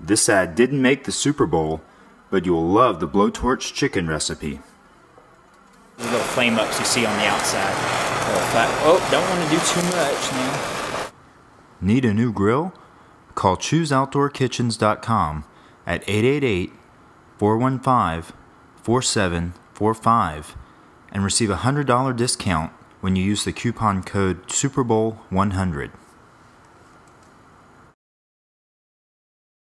This ad didn't make the Super Bowl, but you'll love the blowtorch chicken recipe. The little flame ups you see on the outside. Oh, don't want to do too much now. Need a new grill? Call ChooseOutdoorKitchens.com at 888 415 4745 and receive a $100 discount when you use the coupon code SuperBowl100.